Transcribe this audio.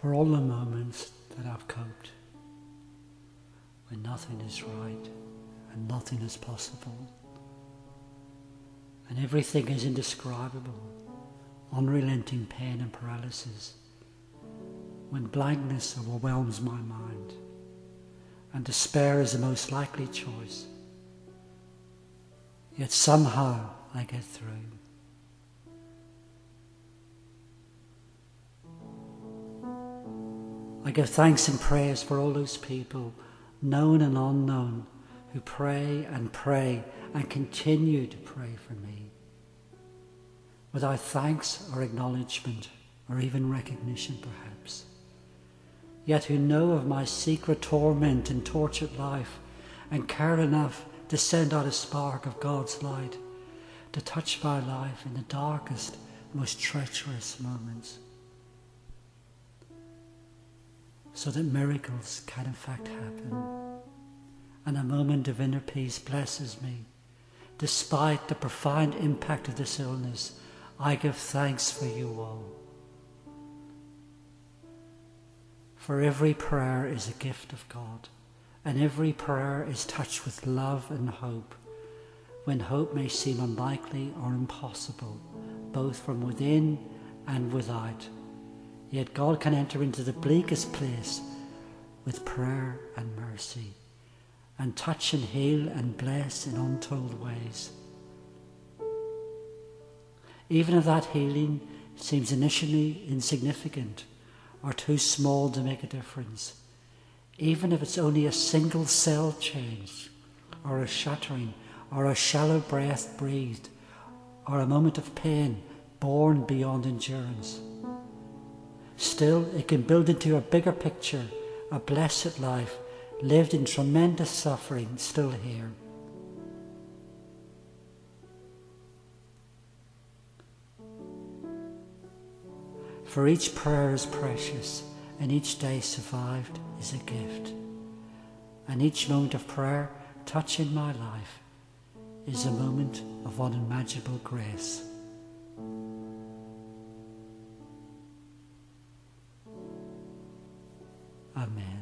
for all the moments that I've coped when nothing is right and nothing is possible and everything is indescribable, unrelenting pain and paralysis, when blankness overwhelms my mind and despair is the most likely choice. Yet somehow I get through. I give thanks and praise for all those people, known and unknown, who pray and pray and continue to pray for me. Without thanks or acknowledgement or even recognition, perhaps. Yet who know of my secret torment and tortured life and care enough to send out a spark of God's light to touch my life in the darkest, most treacherous moments so that miracles can in fact happen. And a moment of inner peace blesses me. Despite the profound impact of this illness, I give thanks for you all. For every prayer is a gift of God, and every prayer is touched with love and hope, when hope may seem unlikely or impossible, both from within and without. Yet God can enter into the bleakest place with prayer and mercy and touch and heal and bless in untold ways. Even if that healing seems initially insignificant or too small to make a difference, even if it's only a single cell change or a shattering or a shallow breath breathed or a moment of pain borne beyond endurance. Still, it can build into a bigger picture, a blessed life lived in tremendous suffering still here. For each prayer is precious, and each day survived is a gift. And each moment of prayer touching my life is a moment of unimaginable grace. Amen.